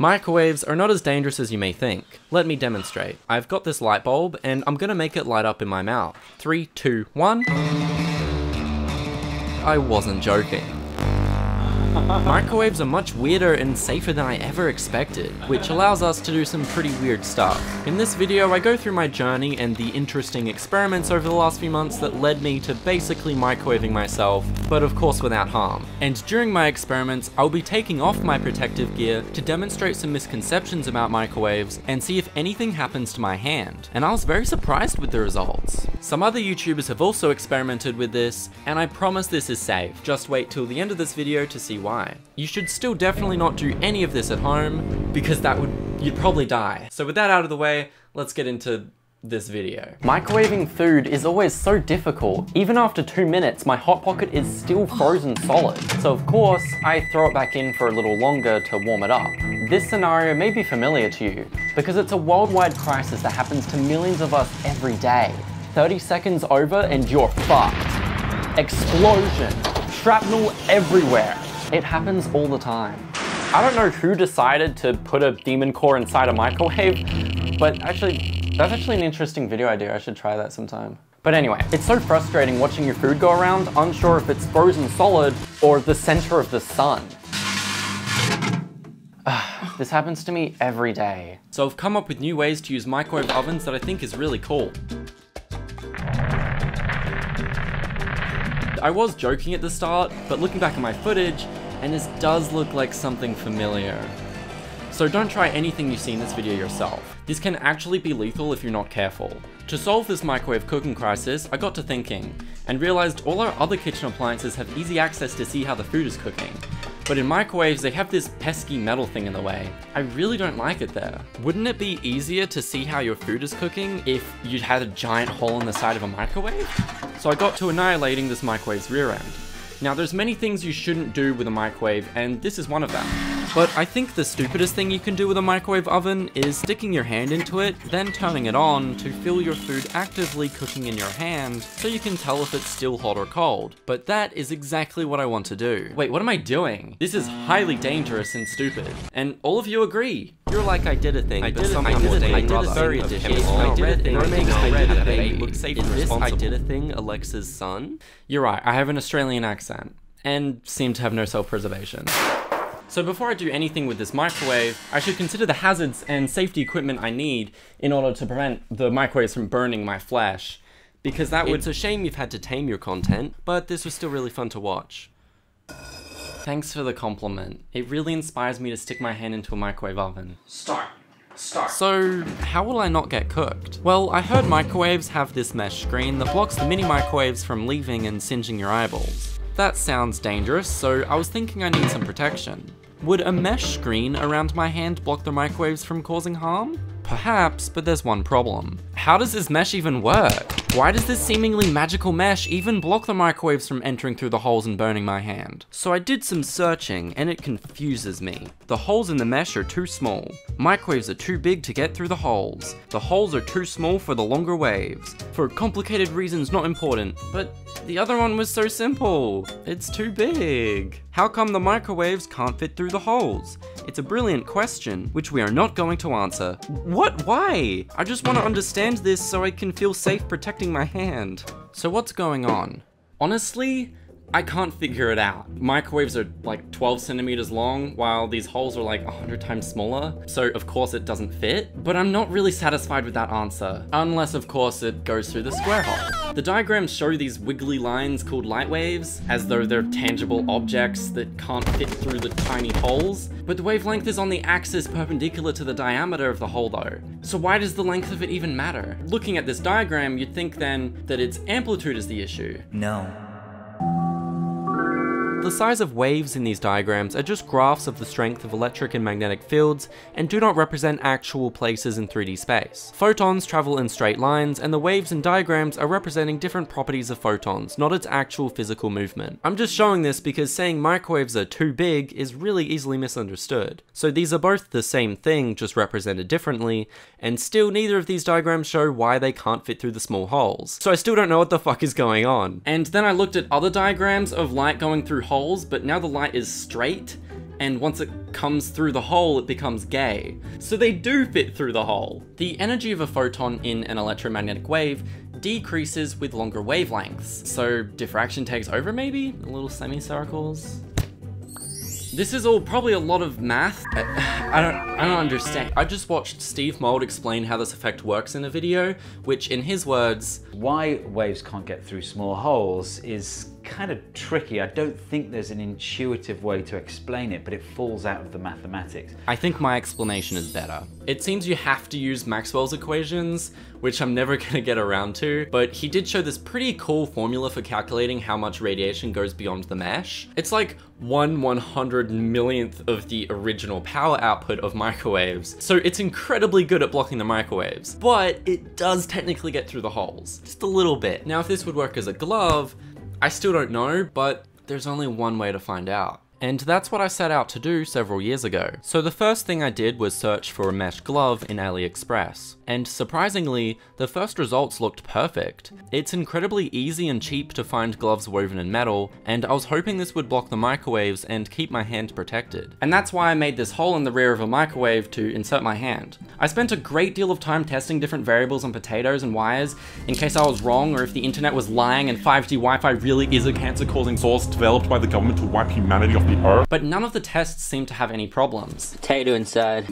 Microwaves are not as dangerous as you may think. Let me demonstrate. I've got this light bulb and I'm gonna make it light up in my mouth. Three, two, one. I wasn't joking. Microwaves are much weirder and safer than I ever expected, which allows us to do some pretty weird stuff. In this video, I go through my journey and the interesting experiments over the last few months that led me to basically microwaving myself, but of course without harm. And during my experiments, I'll be taking off my protective gear to demonstrate some misconceptions about microwaves and see if anything happens to my hand. And I was very surprised with the results. Some other YouTubers have also experimented with this, and I promise this is safe. Just wait till the end of this video to see why. You should still definitely not do any of this at home, because that would, you'd probably die. So with that out of the way, let's get into this video. Microwaving food is always so difficult. Even after two minutes, my Hot Pocket is still frozen solid. So of course, I throw it back in for a little longer to warm it up. This scenario may be familiar to you, because it's a worldwide crisis that happens to millions of us every day. 30 seconds over and you're fucked. Explosion. Shrapnel everywhere. It happens all the time. I don't know who decided to put a demon core inside a microwave, but actually, that's actually an interesting video idea. I should try that sometime. But anyway, it's so frustrating watching your food go around, unsure if it's frozen solid or the center of the sun. this happens to me every day. So I've come up with new ways to use microwave ovens that I think is really cool. I was joking at the start, but looking back at my footage, and this does look like something familiar. So don't try anything you see in this video yourself. This can actually be lethal if you're not careful. To solve this microwave cooking crisis, I got to thinking, and realized all our other kitchen appliances have easy access to see how the food is cooking. But in microwaves, they have this pesky metal thing in the way. I really don't like it there. Wouldn't it be easier to see how your food is cooking if you'd had a giant hole in the side of a microwave? So I got to annihilating this microwave's rear end. Now there's many things you shouldn't do with a microwave, and this is one of them. But I think the stupidest thing you can do with a microwave oven is sticking your hand into it, then turning it on to feel your food actively cooking in your hand so you can tell if it's still hot or cold. But that is exactly what I want to do. Wait, what am I doing? This is highly dangerous and stupid. And all of you agree. You're like, I did a thing, I did a thing, I did a thing, I did a very dishes, I did a thing, I did a thing, Is this I did a thing Alexa's son? You're right, I have an Australian accent, and seem to have no self-preservation. So before I do anything with this microwave, I should consider the hazards and safety equipment I need in order to prevent the microwaves from burning my flesh. Because that would- It's a shame you've had to tame your content, but this was still really fun to watch. Thanks for the compliment. It really inspires me to stick my hand into a microwave oven. Start. Start. So, how will I not get cooked? Well, I heard microwaves have this mesh screen that blocks the mini microwaves from leaving and singeing your eyeballs. That sounds dangerous, so I was thinking I need some protection. Would a mesh screen around my hand block the microwaves from causing harm? Perhaps, but there's one problem. How does this mesh even work? Why does this seemingly magical mesh even block the microwaves from entering through the holes and burning my hand? So I did some searching and it confuses me. The holes in the mesh are too small. Microwaves are too big to get through the holes. The holes are too small for the longer waves. For complicated reasons not important, but the other one was so simple. It's too big. How come the microwaves can't fit through the holes? It's a brilliant question, which we are not going to answer. What? Why? I just want to understand this so I can feel safe protecting my hand. So what's going on? Honestly, I can't figure it out. Microwaves are like 12 centimeters long, while these holes are like 100 times smaller, so of course it doesn't fit. But I'm not really satisfied with that answer, unless of course it goes through the square hole. The diagrams show these wiggly lines called light waves, as though they're tangible objects that can't fit through the tiny holes, but the wavelength is on the axis perpendicular to the diameter of the hole though. So why does the length of it even matter? Looking at this diagram, you'd think then that its amplitude is the issue. No. The size of waves in these diagrams are just graphs of the strength of electric and magnetic fields and do not represent actual places in 3D space. Photons travel in straight lines and the waves and diagrams are representing different properties of photons, not its actual physical movement. I'm just showing this because saying microwaves are too big is really easily misunderstood. So these are both the same thing, just represented differently, and still neither of these diagrams show why they can't fit through the small holes. So I still don't know what the fuck is going on. And then I looked at other diagrams of light going through holes, but now the light is straight, and once it comes through the hole, it becomes gay. So they do fit through the hole. The energy of a photon in an electromagnetic wave decreases with longer wavelengths. So diffraction takes over maybe? A little semicircles? This is all probably a lot of math. I, don't I don't understand. I just watched Steve Mould explain how this effect works in a video, which in his words... Why waves can't get through small holes is kind of tricky. I don't think there's an intuitive way to explain it, but it falls out of the mathematics. I think my explanation is better. It seems you have to use Maxwell's equations, which I'm never gonna get around to, but he did show this pretty cool formula for calculating how much radiation goes beyond the mesh. It's like one one hundred millionth of the original power output of microwaves, so it's incredibly good at blocking the microwaves, but it does technically get through the holes, just a little bit. Now if this would work as a glove, I still don't know, but there's only one way to find out. And that's what I set out to do several years ago. So the first thing I did was search for a mesh glove in AliExpress. And surprisingly, the first results looked perfect. It's incredibly easy and cheap to find gloves woven in metal, and I was hoping this would block the microwaves and keep my hand protected. And that's why I made this hole in the rear of a microwave to insert my hand. I spent a great deal of time testing different variables on potatoes and wires in case I was wrong or if the internet was lying and 5G Wi-Fi really is a cancer-causing source developed by the government to wipe humanity off the earth. But none of the tests seem to have any problems. Potato inside.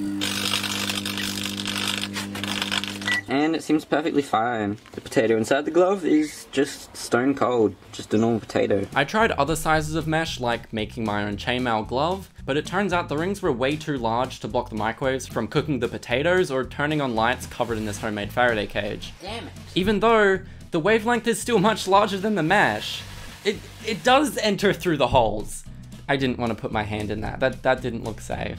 And it seems perfectly fine. The potato inside the glove is just stone cold, just a normal potato. I tried other sizes of mesh, like making my own chainmail glove, but it turns out the rings were way too large to block the microwaves from cooking the potatoes or turning on lights covered in this homemade Faraday cage. Damn it. Even though the wavelength is still much larger than the mesh. It, it does enter through the holes. I didn't want to put my hand in that. That, that didn't look safe.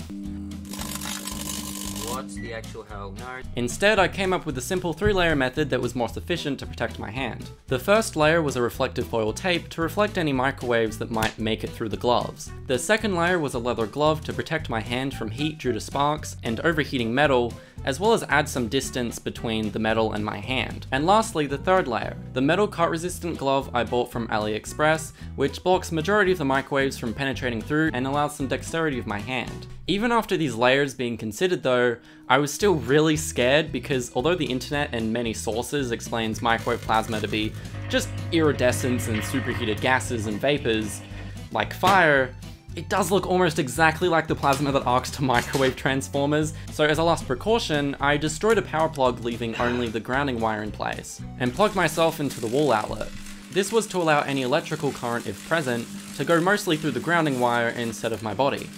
What's the actual hell? No. Instead, I came up with a simple three-layer method that was more sufficient to protect my hand. The first layer was a reflective foil tape to reflect any microwaves that might make it through the gloves. The second layer was a leather glove to protect my hand from heat due to sparks and overheating metal, as well as add some distance between the metal and my hand. And lastly, the third layer, the metal cut resistant glove I bought from AliExpress, which blocks majority of the microwaves from penetrating through and allows some dexterity of my hand. Even after these layers being considered though, I was still really scared because although the internet and many sources explains microwave plasma to be just iridescence and superheated gases and vapors, like fire, it does look almost exactly like the plasma that arcs to microwave transformers, so as a last precaution, I destroyed a power plug leaving only the grounding wire in place, and plugged myself into the wall outlet. This was to allow any electrical current, if present, to go mostly through the grounding wire instead of my body.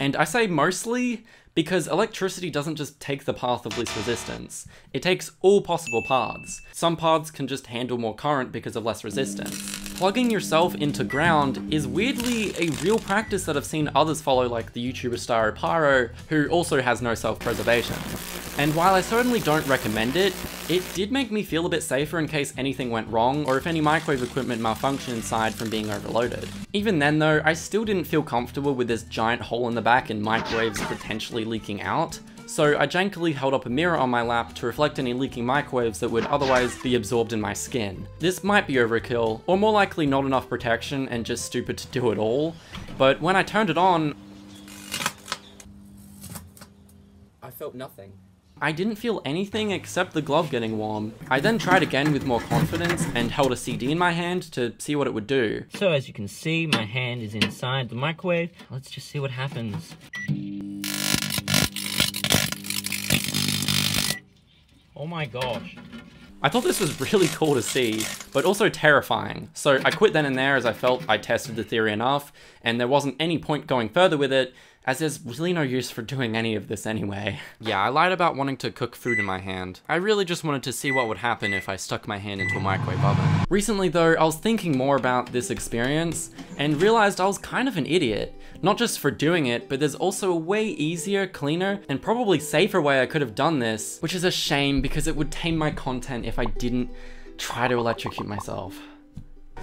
And I say mostly because electricity doesn't just take the path of least resistance, it takes all possible paths. Some paths can just handle more current because of less resistance. Plugging yourself into ground is weirdly a real practice that I've seen others follow like the YouTuber Styropyro, who also has no self-preservation. And while I certainly don't recommend it, it did make me feel a bit safer in case anything went wrong or if any microwave equipment malfunctioned inside from being overloaded. Even then though, I still didn't feel comfortable with this giant hole in the back and microwaves potentially leaking out, so I jankily held up a mirror on my lap to reflect any leaking microwaves that would otherwise be absorbed in my skin. This might be overkill, or more likely not enough protection and just stupid to do it all, but when I turned it on, I felt nothing. I didn't feel anything except the glove getting warm. I then tried again with more confidence and held a CD in my hand to see what it would do. So as you can see, my hand is inside the microwave. Let's just see what happens. Oh my gosh. I thought this was really cool to see, but also terrifying. So I quit then and there as I felt I tested the theory enough, and there wasn't any point going further with it, as there's really no use for doing any of this anyway. Yeah, I lied about wanting to cook food in my hand. I really just wanted to see what would happen if I stuck my hand into a microwave oven. Recently though, I was thinking more about this experience and realized I was kind of an idiot. Not just for doing it, but there's also a way easier, cleaner, and probably safer way I could have done this, which is a shame because it would tame my content if I didn't try to electrocute myself.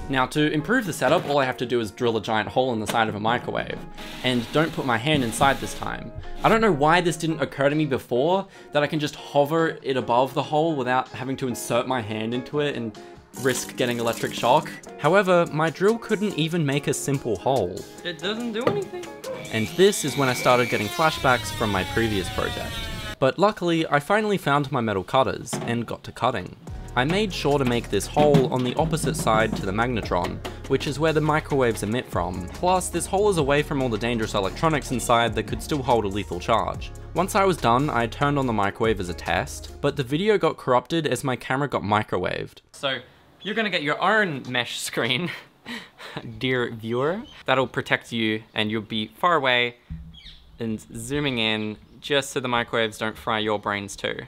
Now to improve the setup, all I have to do is drill a giant hole in the side of a microwave. And don't put my hand inside this time. I don't know why this didn't occur to me before, that I can just hover it above the hole without having to insert my hand into it and risk getting electric shock. However, my drill couldn't even make a simple hole. It doesn't do anything? and this is when I started getting flashbacks from my previous project. But luckily, I finally found my metal cutters, and got to cutting. I made sure to make this hole on the opposite side to the magnetron, which is where the microwaves emit from. Plus, this hole is away from all the dangerous electronics inside that could still hold a lethal charge. Once I was done, I turned on the microwave as a test, but the video got corrupted as my camera got microwaved. So, you're gonna get your own mesh screen, dear viewer. That'll protect you and you'll be far away and zooming in just so the microwaves don't fry your brains too.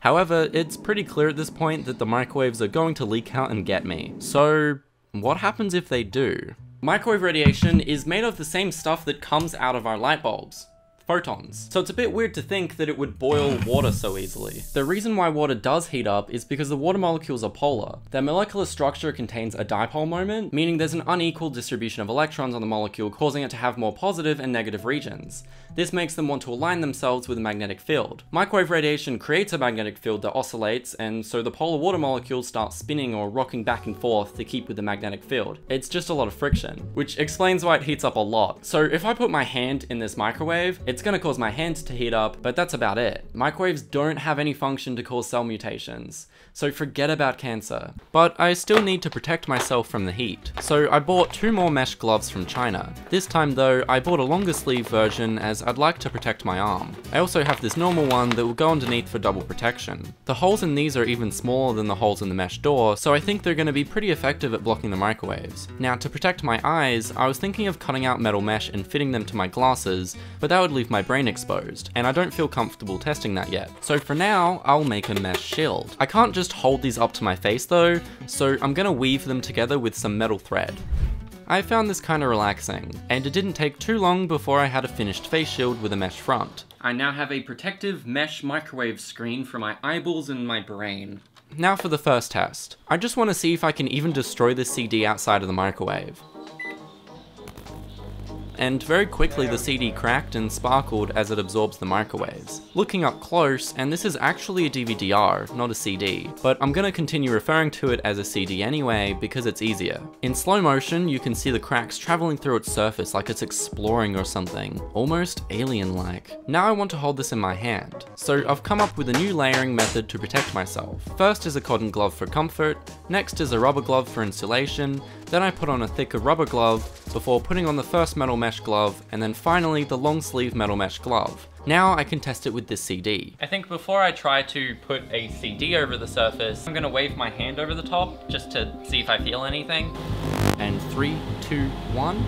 However, it's pretty clear at this point that the microwaves are going to leak out and get me. So, what happens if they do? Microwave radiation is made of the same stuff that comes out of our light bulbs photons. So it's a bit weird to think that it would boil water so easily. The reason why water does heat up is because the water molecules are polar. Their molecular structure contains a dipole moment, meaning there's an unequal distribution of electrons on the molecule causing it to have more positive and negative regions. This makes them want to align themselves with a magnetic field. Microwave radiation creates a magnetic field that oscillates, and so the polar water molecules start spinning or rocking back and forth to keep with the magnetic field. It's just a lot of friction, which explains why it heats up a lot. So if I put my hand in this microwave, it's gonna cause my hands to heat up, but that's about it. Microwaves don't have any function to cause cell mutations, so forget about cancer. But I still need to protect myself from the heat. So I bought two more mesh gloves from China. This time though, I bought a longer sleeve version as I'd like to protect my arm. I also have this normal one that will go underneath for double protection. The holes in these are even smaller than the holes in the mesh door, so I think they're going to be pretty effective at blocking the microwaves. Now to protect my eyes, I was thinking of cutting out metal mesh and fitting them to my glasses, but that would leave my brain exposed, and I don't feel comfortable testing that yet. So for now, I'll make a mesh shield. I can't just hold these up to my face though, so I'm gonna weave them together with some metal thread. I found this kinda relaxing, and it didn't take too long before I had a finished face shield with a mesh front. I now have a protective mesh microwave screen for my eyeballs and my brain. Now for the first test. I just want to see if I can even destroy the CD outside of the microwave and very quickly the CD cracked and sparkled as it absorbs the microwaves. Looking up close, and this is actually a DVD-R, not a CD, but I'm gonna continue referring to it as a CD anyway because it's easier. In slow motion, you can see the cracks traveling through its surface like it's exploring or something, almost alien-like. Now I want to hold this in my hand, so I've come up with a new layering method to protect myself. First is a cotton glove for comfort, next is a rubber glove for insulation, then I put on a thicker rubber glove before putting on the first metal mesh glove, and then finally the long sleeve metal mesh glove. Now I can test it with this CD. I think before I try to put a CD over the surface, I'm gonna wave my hand over the top just to see if I feel anything. And three, two, one.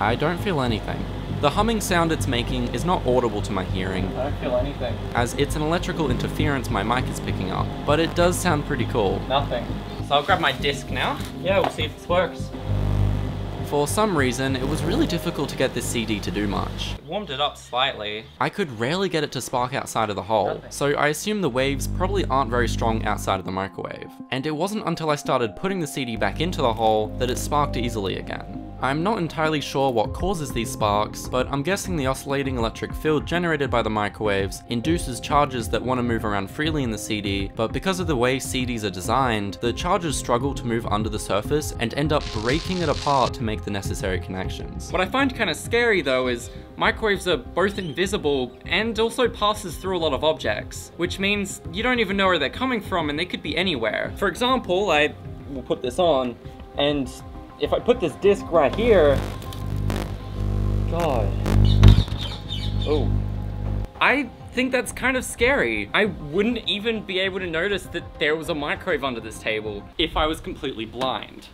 I don't feel anything. The humming sound it's making is not audible to my hearing. I don't feel anything. As it's an electrical interference my mic is picking up, but it does sound pretty cool. Nothing. So I'll grab my disc now. Yeah, we'll see if this works. For some reason, it was really difficult to get this CD to do much. It warmed it up slightly. I could rarely get it to spark outside of the hole, so I assume the waves probably aren't very strong outside of the microwave. And it wasn't until I started putting the CD back into the hole that it sparked easily again. I'm not entirely sure what causes these sparks, but I'm guessing the oscillating electric field generated by the microwaves induces charges that want to move around freely in the CD, but because of the way CDs are designed, the charges struggle to move under the surface and end up breaking it apart to make the necessary connections. What I find kind of scary though is microwaves are both invisible and also passes through a lot of objects, which means you don't even know where they're coming from and they could be anywhere. For example, I will put this on and if I put this disc right here, God. Oh. I think that's kind of scary. I wouldn't even be able to notice that there was a microwave under this table if I was completely blind.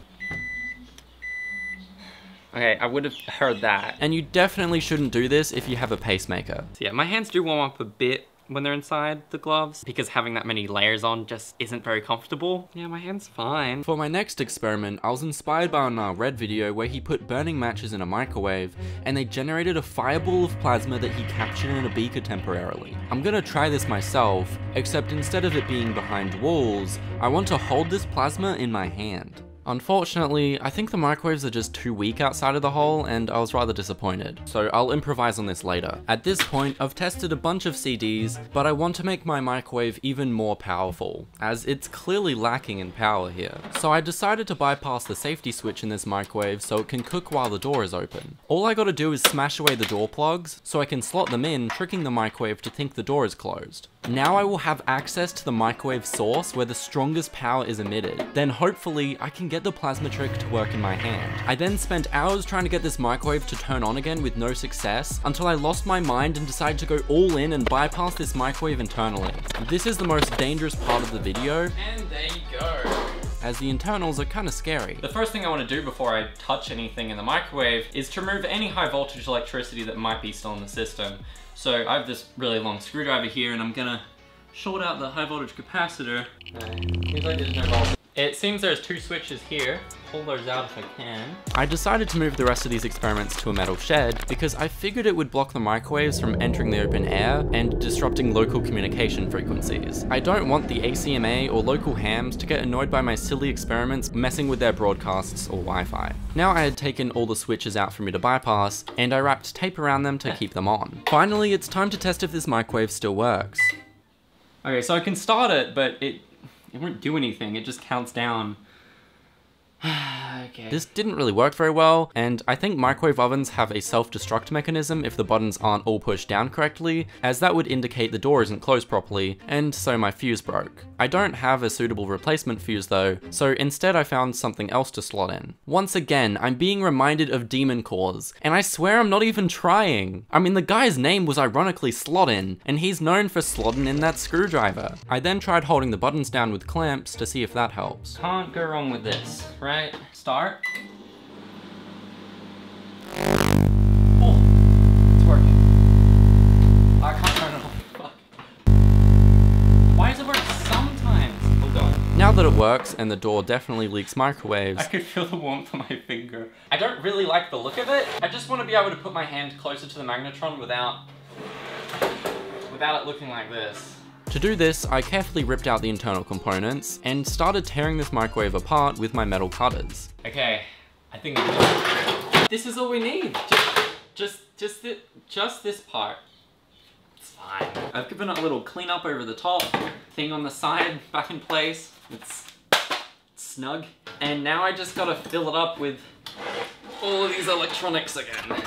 Okay, I would have heard that. And you definitely shouldn't do this if you have a pacemaker. So yeah, my hands do warm up a bit when they're inside the gloves because having that many layers on just isn't very comfortable. Yeah, my hand's fine. For my next experiment, I was inspired by an uh, Red video where he put burning matches in a microwave and they generated a fireball of plasma that he captured in a beaker temporarily. I'm gonna try this myself, except instead of it being behind walls, I want to hold this plasma in my hand. Unfortunately, I think the microwaves are just too weak outside of the hole and I was rather disappointed, so I'll improvise on this later. At this point, I've tested a bunch of CDs, but I want to make my microwave even more powerful, as it's clearly lacking in power here. So I decided to bypass the safety switch in this microwave so it can cook while the door is open. All I gotta do is smash away the door plugs, so I can slot them in, tricking the microwave to think the door is closed. Now I will have access to the microwave source where the strongest power is emitted. Then hopefully I can get the plasma trick to work in my hand. I then spent hours trying to get this microwave to turn on again with no success until I lost my mind and decided to go all in and bypass this microwave internally. This is the most dangerous part of the video And there you go. as the internals are kinda scary. The first thing I want to do before I touch anything in the microwave is to remove any high voltage electricity that might be still in the system. So I have this really long screwdriver here and I'm gonna short out the high voltage capacitor. Seems like there's no voltage. It seems there's two switches here. Pull those out if I can. I decided to move the rest of these experiments to a metal shed because I figured it would block the microwaves from entering the open air and disrupting local communication frequencies. I don't want the ACMA or local hams to get annoyed by my silly experiments messing with their broadcasts or Wi-Fi. Now I had taken all the switches out for me to bypass and I wrapped tape around them to eh. keep them on. Finally, it's time to test if this microwave still works. Okay, so I can start it, but it, it won't do anything. It just counts down. okay. This didn't really work very well, and I think microwave ovens have a self-destruct mechanism if the buttons aren't all pushed down correctly, as that would indicate the door isn't closed properly, and so my fuse broke. I don't have a suitable replacement fuse though, so instead I found something else to slot in. Once again, I'm being reminded of Demon Cores, and I swear I'm not even trying. I mean, the guy's name was ironically Slotin, and he's known for slotting in that screwdriver. I then tried holding the buttons down with clamps to see if that helps. Can't go wrong with this, right? Start. Oh, it's working. I can't turn it off. Fuck. Why does it work sometimes? Hold on. Now that it works, and the door definitely leaks microwaves, I could feel the warmth on my finger. I don't really like the look of it. I just want to be able to put my hand closer to the magnetron without without it looking like this. To do this, I carefully ripped out the internal components and started tearing this microwave apart with my metal cutters. Okay, I think this is all we need. Just, just, just, thi- just this part. It's fine. I've given it a little cleanup over the top, thing on the side back in place. It's snug. And now I just gotta fill it up with all of these electronics again.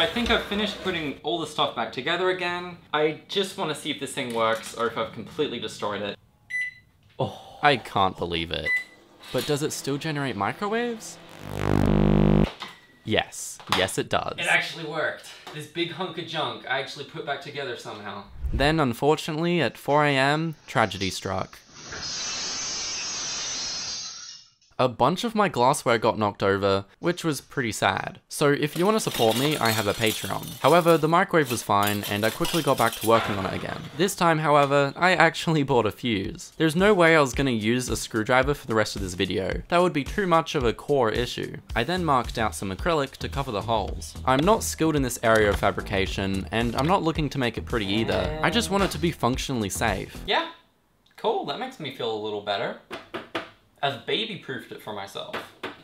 I think I've finished putting all the stuff back together again. I just want to see if this thing works or if I've completely destroyed it. Oh, I can't believe it. But does it still generate microwaves? Yes, yes it does. It actually worked. This big hunk of junk I actually put back together somehow. Then, unfortunately, at 4am, tragedy struck. A bunch of my glassware got knocked over, which was pretty sad. So if you want to support me, I have a Patreon. However, the microwave was fine, and I quickly got back to working on it again. This time, however, I actually bought a fuse. There's no way I was going to use a screwdriver for the rest of this video. That would be too much of a core issue. I then marked out some acrylic to cover the holes. I'm not skilled in this area of fabrication, and I'm not looking to make it pretty either. I just want it to be functionally safe. Yeah, cool. That makes me feel a little better. I've baby proofed it for myself.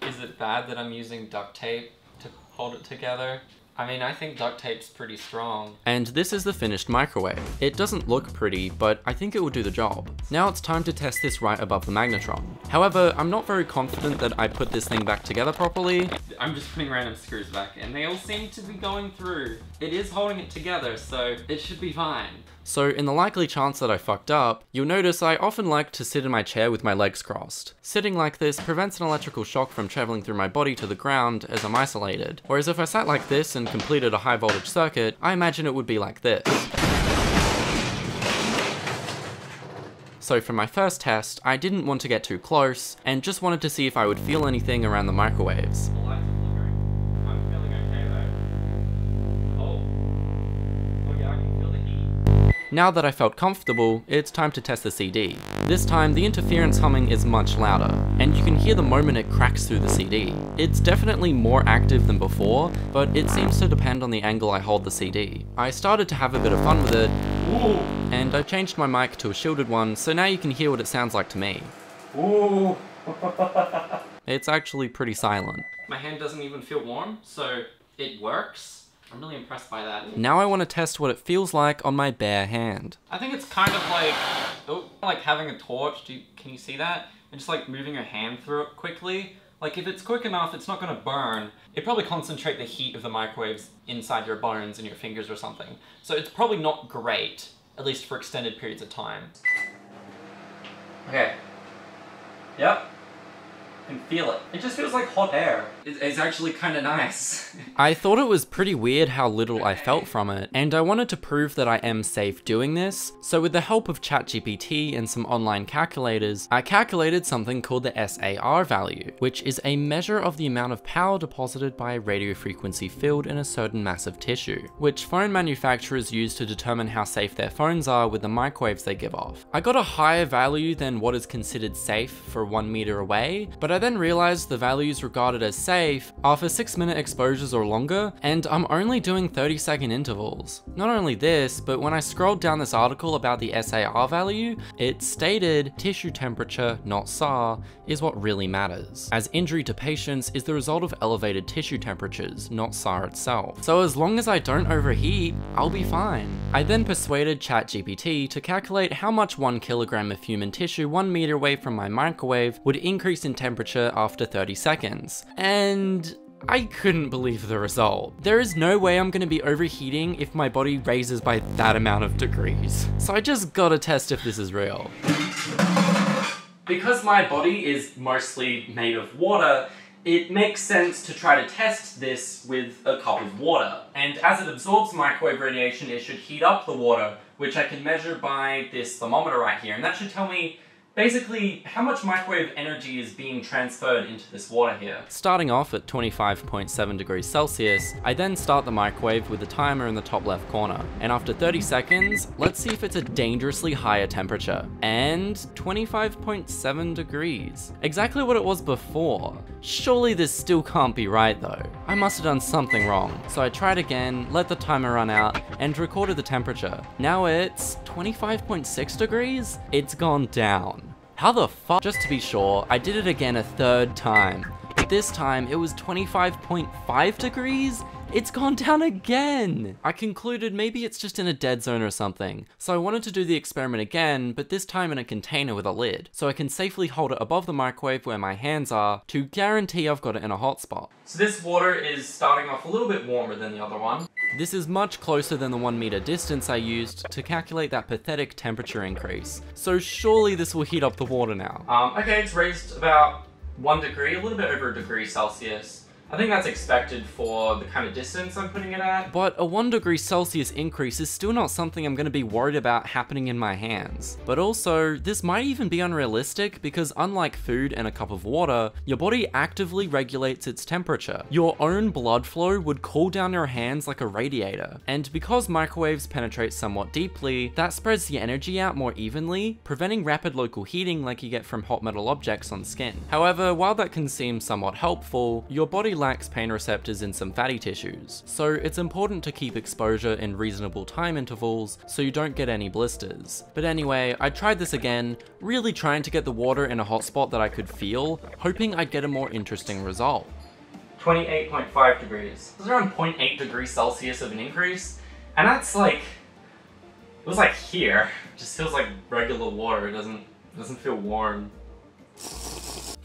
Is it bad that I'm using duct tape to hold it together? I mean, I think duct tape's pretty strong. And this is the finished microwave. It doesn't look pretty, but I think it will do the job. Now it's time to test this right above the magnetron. However, I'm not very confident that I put this thing back together properly. I'm just putting random screws back and they all seem to be going through. It is holding it together, so it should be fine. So in the likely chance that I fucked up, you'll notice I often like to sit in my chair with my legs crossed. Sitting like this prevents an electrical shock from traveling through my body to the ground as I'm isolated. Whereas if I sat like this and completed a high voltage circuit, I imagine it would be like this. So for my first test, I didn't want to get too close, and just wanted to see if I would feel anything around the microwaves. Now that I felt comfortable, it's time to test the CD. This time, the interference humming is much louder, and you can hear the moment it cracks through the CD. It's definitely more active than before, but it seems to depend on the angle I hold the CD. I started to have a bit of fun with it, and I changed my mic to a shielded one, so now you can hear what it sounds like to me. It's actually pretty silent. My hand doesn't even feel warm, so it works. I'm really impressed by that. Now I want to test what it feels like on my bare hand. I think it's kind of like, oh, like having a torch. Do you, can you see that? And just like moving your hand through it quickly. Like if it's quick enough, it's not gonna burn. It probably concentrate the heat of the microwaves inside your bones and your fingers or something. So it's probably not great, at least for extended periods of time. Okay. Yep. I can feel it. It just feels like hot air. It's, actually kind of nice. I thought it was pretty weird how little I felt from it, and I wanted to prove that I am safe doing this, so with the help of ChatGPT and some online calculators, I calculated something called the SAR value, which is a measure of the amount of power deposited by a radio frequency field in a certain mass of tissue, which phone manufacturers use to determine how safe their phones are with the microwaves they give off. I got a higher value than what is considered safe for one meter away, but I then realized the values regarded as safe are for 6 minute exposures or longer, and I'm only doing 30 second intervals. Not only this, but when I scrolled down this article about the SAR value, it stated tissue temperature, not SAR, is what really matters, as injury to patients is the result of elevated tissue temperatures, not SAR itself. So as long as I don't overheat, I'll be fine. I then persuaded ChatGPT to calculate how much 1 kilogram of human tissue 1 meter away from my microwave would increase in temperature after 30 seconds. And I couldn't believe the result. There is no way I'm gonna be overheating if my body raises by that amount of degrees. So I just gotta test if this is real. Because my body is mostly made of water, it makes sense to try to test this with a cup of water. And as it absorbs microwave radiation, it should heat up the water, which I can measure by this thermometer right here. And that should tell me basically how much microwave energy is being transferred into this water here. Starting off at 25.7 degrees Celsius, I then start the microwave with the timer in the top left corner. And after 30 seconds, let's see if it's a dangerously higher temperature. And 25.7 degrees. Exactly what it was before. Surely this still can't be right though. I must have done something wrong. So I tried again, let the timer run out, and recorded the temperature. Now it's 25.6 degrees? It's gone down. How the fuck? Just to be sure, I did it again a third time. But this time, it was 25.5 degrees? It's gone down again! I concluded maybe it's just in a dead zone or something, so I wanted to do the experiment again, but this time in a container with a lid, so I can safely hold it above the microwave where my hands are, to guarantee I've got it in a hot spot. So this water is starting off a little bit warmer than the other one. This is much closer than the 1 meter distance I used to calculate that pathetic temperature increase, so surely this will heat up the water now. Um, okay, it's raised about one degree, a little bit over a degree Celsius. I think that's expected for the kind of distance I'm putting it at. But a 1 degree Celsius increase is still not something I'm going to be worried about happening in my hands. But also, this might even be unrealistic because unlike food and a cup of water, your body actively regulates its temperature. Your own blood flow would cool down your hands like a radiator. And because microwaves penetrate somewhat deeply, that spreads the energy out more evenly, preventing rapid local heating like you get from hot metal objects on skin. However, while that can seem somewhat helpful, your body lacks pain receptors in some fatty tissues, so it's important to keep exposure in reasonable time intervals so you don't get any blisters. But anyway, I tried this again, really trying to get the water in a hot spot that I could feel, hoping I'd get a more interesting result. 28.5 degrees. It's around 0.8 degrees Celsius of an increase, and that's like, it was like here. It just feels like regular water. It doesn't, it doesn't feel warm.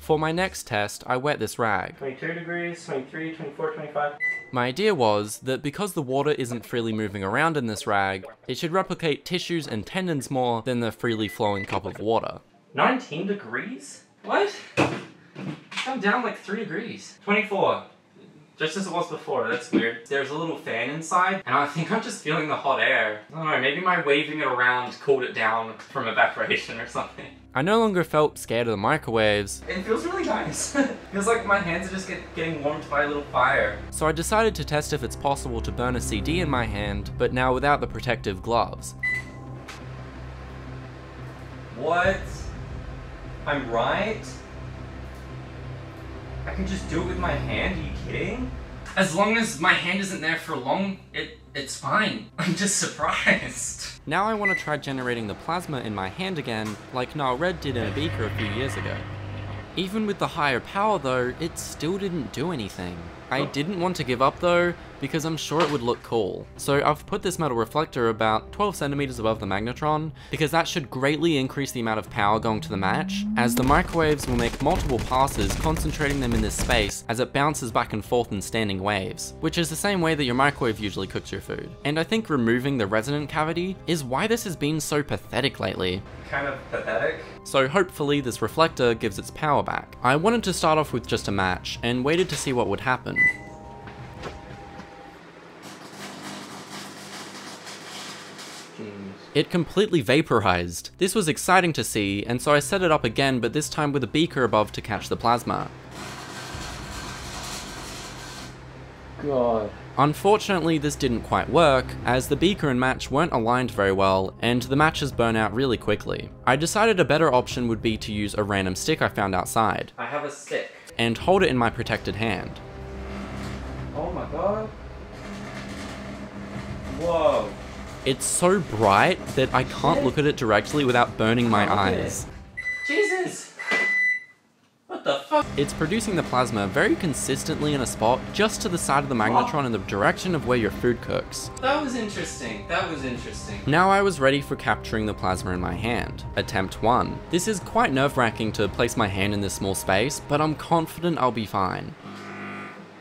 For my next test, I wet this rag. 22 degrees, 23, 24, 25. My idea was that because the water isn't freely moving around in this rag, it should replicate tissues and tendons more than the freely flowing cup of water. 19 degrees? What? I'm down like 3 degrees. 24. Just as it was before, that's weird. There's a little fan inside, and I think I'm just feeling the hot air. I don't know, maybe my waving it around cooled it down from evaporation or something. I no longer felt scared of the microwaves, It feels really nice. feels like my hands are just get, getting warmed by a little fire. so I decided to test if it's possible to burn a CD in my hand, but now without the protective gloves. What? I'm right? I can just do it with my hand, are you kidding? As long as my hand isn't there for long, it it's fine. I'm just surprised. Now I want to try generating the plasma in my hand again, like NileRed did in a beaker a few years ago. Even with the higher power though, it still didn't do anything. I oh. didn't want to give up though, because I'm sure it would look cool. So I've put this metal reflector about 12 centimeters above the magnetron, because that should greatly increase the amount of power going to the match, as the microwaves will make multiple passes concentrating them in this space as it bounces back and forth in standing waves, which is the same way that your microwave usually cooks your food. And I think removing the resonant cavity is why this has been so pathetic lately. Kind of pathetic. So hopefully this reflector gives its power back. I wanted to start off with just a match, and waited to see what would happen. It completely vaporized. This was exciting to see, and so I set it up again, but this time with a beaker above to catch the plasma. God. Unfortunately, this didn't quite work, as the beaker and match weren't aligned very well, and the matches burn out really quickly. I decided a better option would be to use a random stick I found outside, I have a stick. and hold it in my protected hand. Oh my god. Whoa. It's so bright that I can't look at it directly without burning my Look at it. eyes. Jesus! What the fuck? It's producing the plasma very consistently in a spot just to the side of the magnetron in the direction of where your food cooks. That was interesting. That was interesting. Now I was ready for capturing the plasma in my hand. Attempt 1. This is quite nerve wracking to place my hand in this small space, but I'm confident I'll be fine.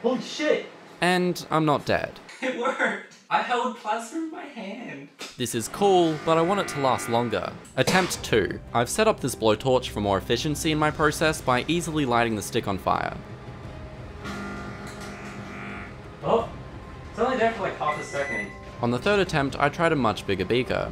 Holy shit! And I'm not dead. It worked! I held plasma in my hand. This is cool, but I want it to last longer. Attempt 2. I've set up this blowtorch for more efficiency in my process by easily lighting the stick on fire. Oh, it's only there for like half a second. On the third attempt, I tried a much bigger beaker.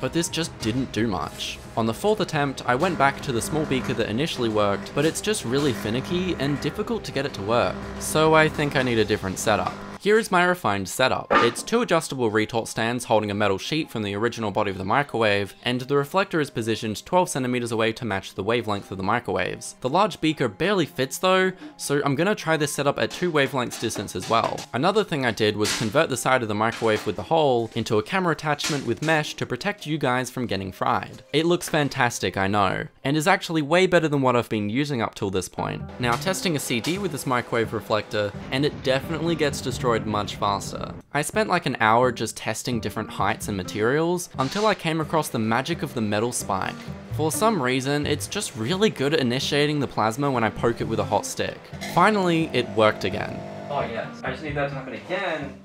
But this just didn't do much. On the fourth attempt, I went back to the small beaker that initially worked, but it's just really finicky and difficult to get it to work. So I think I need a different setup. Here is my refined setup. It's two adjustable retort stands holding a metal sheet from the original body of the microwave, and the reflector is positioned 12 centimeters away to match the wavelength of the microwaves. The large beaker barely fits though, so I'm gonna try this setup at two wavelengths distance as well. Another thing I did was convert the side of the microwave with the hole into a camera attachment with mesh to protect you guys from getting fried. It looks fantastic, I know, and is actually way better than what I've been using up till this point. Now testing a CD with this microwave reflector, and it definitely gets destroyed much faster. I spent like an hour just testing different heights and materials until I came across the magic of the metal spike. For some reason, it's just really good at initiating the plasma when I poke it with a hot stick. Finally, it worked again. Oh yes. I just need that to happen again.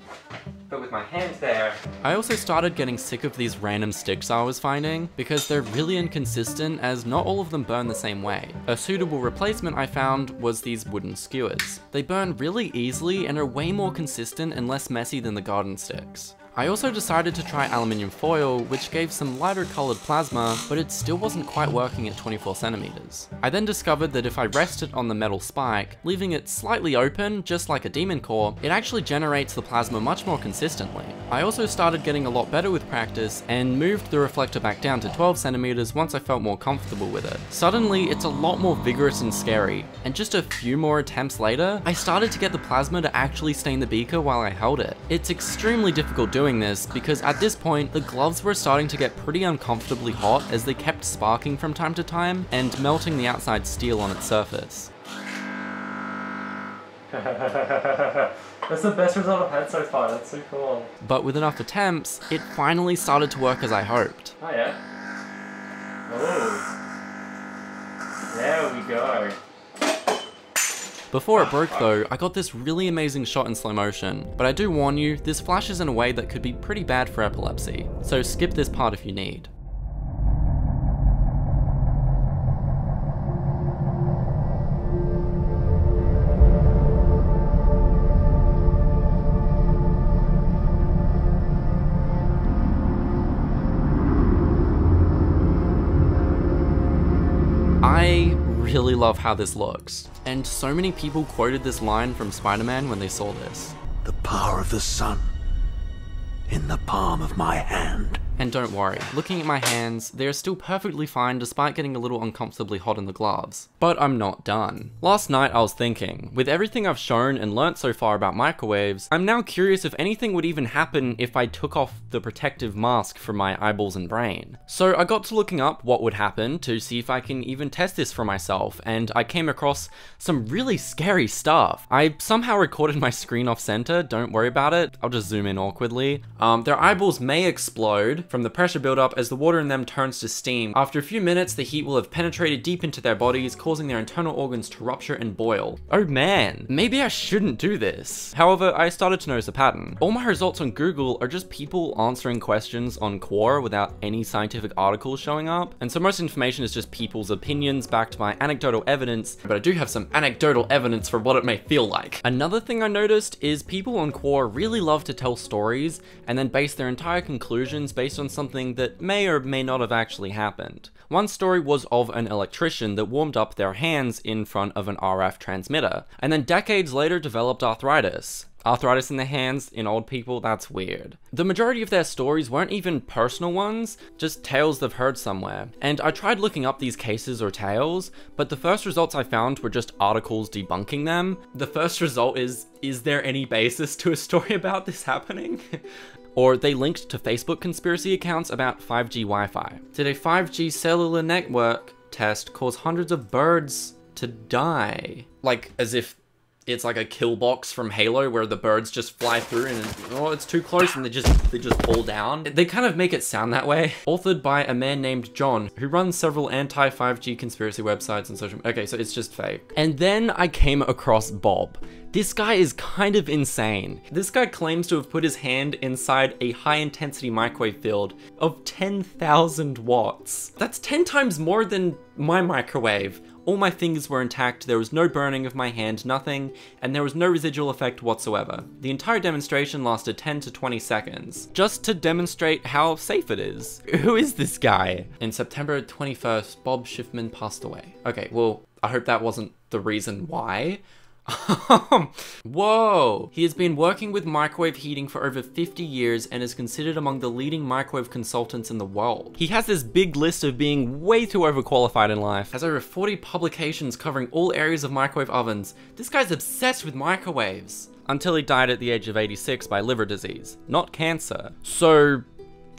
But with my hands there. I also started getting sick of these random sticks I was finding because they're really inconsistent as not all of them burn the same way. A suitable replacement I found was these wooden skewers. They burn really easily and are way more consistent and less messy than the garden sticks. I also decided to try aluminium foil, which gave some lighter colored plasma, but it still wasn't quite working at 24 centimeters. I then discovered that if I rest it on the metal spike, leaving it slightly open, just like a demon core, it actually generates the plasma much more consistently. I also started getting a lot better with practice and moved the reflector back down to 12 centimeters once I felt more comfortable with it. Suddenly, it's a lot more vigorous and scary, and just a few more attempts later, I started to get the plasma to actually stain the beaker while I held it. It's extremely difficult doing this because at this point, the gloves were starting to get pretty uncomfortably hot as they kept sparking from time to time and melting the outside steel on its surface. That's the best result I've had so far. That's so cool. But with enough attempts, it finally started to work as I hoped. Oh yeah. Oh. There we go. Before it broke though, I got this really amazing shot in slow motion, but I do warn you, this flashes in a way that could be pretty bad for epilepsy, so skip this part if you need. Love how this looks, and so many people quoted this line from Spider-Man when they saw this. The power of the sun in the palm of my hand. And don't worry, looking at my hands, they are still perfectly fine despite getting a little uncomfortably hot in the gloves. But I'm not done. Last night I was thinking, with everything I've shown and learnt so far about microwaves, I'm now curious if anything would even happen if I took off the protective mask from my eyeballs and brain. So I got to looking up what would happen to see if I can even test this for myself, and I came across some really scary stuff. I somehow recorded my screen off center, don't worry about it, I'll just zoom in awkwardly. Um, their eyeballs may explode, from the pressure buildup as the water in them turns to steam. After a few minutes, the heat will have penetrated deep into their bodies, causing their internal organs to rupture and boil. Oh man, maybe I shouldn't do this. However, I started to notice a pattern. All my results on Google are just people answering questions on Quora without any scientific articles showing up, and so most information is just people's opinions backed by anecdotal evidence, but I do have some anecdotal evidence for what it may feel like. Another thing I noticed is people on Quora really love to tell stories and then base their entire conclusions based on something that may or may not have actually happened. One story was of an electrician that warmed up their hands in front of an RF transmitter, and then decades later developed arthritis. Arthritis in the hands in old people, that's weird. The majority of their stories weren't even personal ones, just tales they've heard somewhere. And I tried looking up these cases or tales, but the first results I found were just articles debunking them. The first result is, is there any basis to a story about this happening? or they linked to Facebook conspiracy accounts about 5G Wi-Fi. Did a 5G cellular network test cause hundreds of birds to die? Like, as if it's like a kill box from Halo where the birds just fly through and oh it's too close and they just they just fall down. They kind of make it sound that way. Authored by a man named John who runs several anti 5G conspiracy websites and social Okay, so it's just fake. And then I came across Bob. This guy is kind of insane. This guy claims to have put his hand inside a high intensity microwave field of 10,000 watts. That's 10 times more than my microwave. All my fingers were intact, there was no burning of my hand, nothing, and there was no residual effect whatsoever. The entire demonstration lasted 10 to 20 seconds, just to demonstrate how safe it is. Who is this guy? In September 21st, Bob Schiffmann passed away. Okay, well, I hope that wasn't the reason why. Um, whoa! He has been working with microwave heating for over 50 years and is considered among the leading microwave consultants in the world. He has this big list of being way too overqualified in life, has over 40 publications covering all areas of microwave ovens. This guy's obsessed with microwaves. Until he died at the age of 86 by liver disease, not cancer. So,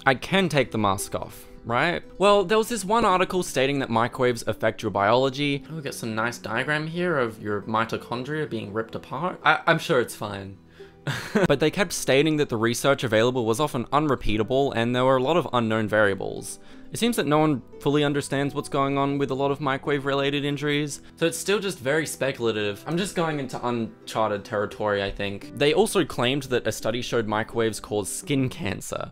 I can take the mask off right? Well, there was this one article stating that microwaves affect your biology. We get some nice diagram here of your mitochondria being ripped apart. I I'm sure it's fine. but they kept stating that the research available was often unrepeatable and there were a lot of unknown variables. It seems that no one fully understands what's going on with a lot of microwave related injuries, so it's still just very speculative. I'm just going into uncharted territory, I think. They also claimed that a study showed microwaves cause skin cancer.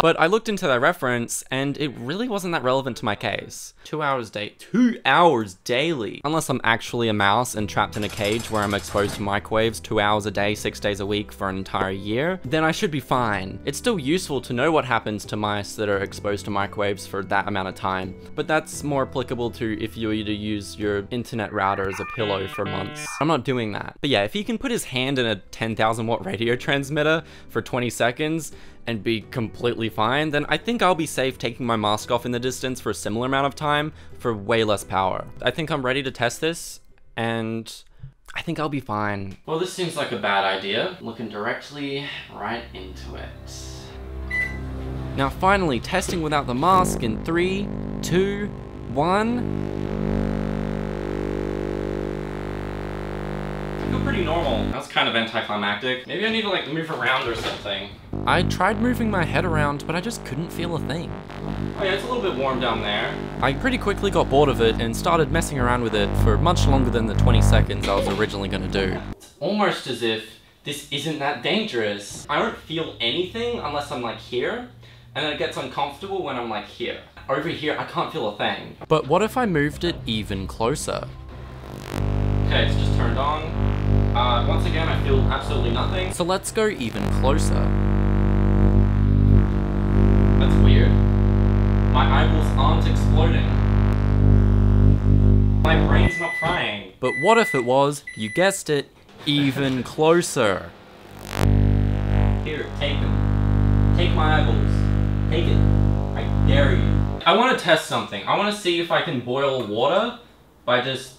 But I looked into their reference and it really wasn't that relevant to my case. Two hours day, two hours daily. Unless I'm actually a mouse and trapped in a cage where I'm exposed to microwaves two hours a day, six days a week for an entire year, then I should be fine. It's still useful to know what happens to mice that are exposed to microwaves for that amount of time, but that's more applicable to if you were to use your internet router as a pillow for months. I'm not doing that. But yeah, if he can put his hand in a 10,000 watt radio transmitter for 20 seconds, and be completely fine, then I think I'll be safe taking my mask off in the distance for a similar amount of time for way less power. I think I'm ready to test this, and I think I'll be fine. Well, this seems like a bad idea. Looking directly right into it. Now finally, testing without the mask in three, two, one. I feel pretty normal. That's kind of anticlimactic. Maybe I need to like move around or something. I tried moving my head around, but I just couldn't feel a thing. Oh yeah, it's a little bit warm down there. I pretty quickly got bored of it and started messing around with it for much longer than the 20 seconds I was originally gonna do. It's almost as if this isn't that dangerous. I don't feel anything unless I'm like here, and then it gets uncomfortable when I'm like here. Over here, I can't feel a thing. But what if I moved it even closer? Okay, it's just turned on. Uh, once again, I feel absolutely nothing. So let's go even closer. My eyeballs aren't exploding. My brain's not frying. But what if it was, you guessed it, even closer? Here, take them. Take my eyeballs. Take it. I dare you. I want to test something. I want to see if I can boil water by just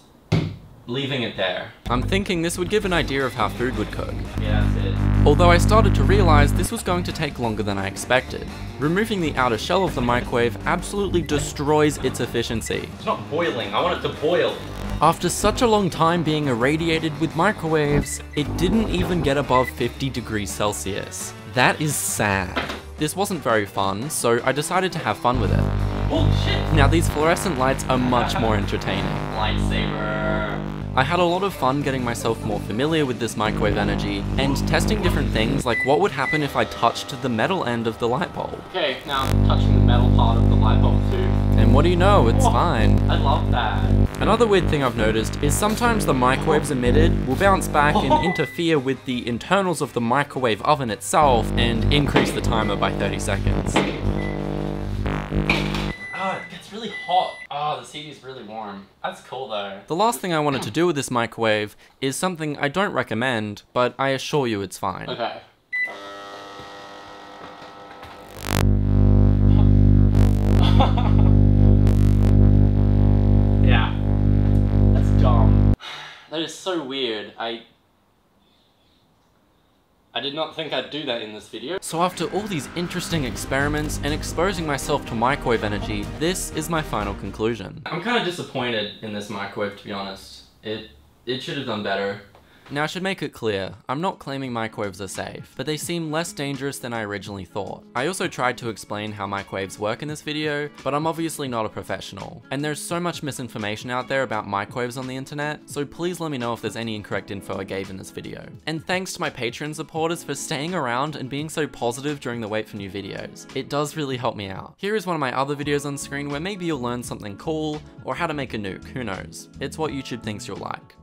leaving it there. I'm thinking this would give an idea of how food would cook. Yeah, that's it. Although I started to realize this was going to take longer than I expected. Removing the outer shell of the microwave absolutely destroys its efficiency. It's not boiling. I want it to boil. After such a long time being irradiated with microwaves, it didn't even get above 50 degrees Celsius. That is sad. This wasn't very fun, so I decided to have fun with it. Bullshit. Now these fluorescent lights are much more entertaining. Lightsaber. I had a lot of fun getting myself more familiar with this microwave energy and testing different things like what would happen if I touched the metal end of the light bulb. Okay, now I'm touching the metal part of the light bulb too. And what do you know, it's Whoa. fine. I love that. Another weird thing I've noticed is sometimes the microwaves emitted will bounce back and interfere with the internals of the microwave oven itself and increase the timer by 30 seconds. Really hot. Oh, the CD is really warm. That's cool though. The last thing I wanted to do with this microwave is something I don't recommend, but I assure you it's fine. Okay. yeah. That's dumb. That is so weird. I I did not think I'd do that in this video. So after all these interesting experiments and exposing myself to microwave energy, this is my final conclusion. I'm kind of disappointed in this microwave to be honest. It it should have done better. Now I should make it clear, I'm not claiming microwaves are safe, but they seem less dangerous than I originally thought. I also tried to explain how microwaves work in this video, but I'm obviously not a professional. And there's so much misinformation out there about microwaves on the internet, so please let me know if there's any incorrect info I gave in this video. And thanks to my Patreon supporters for staying around and being so positive during the wait for new videos. It does really help me out. Here is one of my other videos on screen where maybe you'll learn something cool, or how to make a nuke, who knows. It's what YouTube thinks you'll like.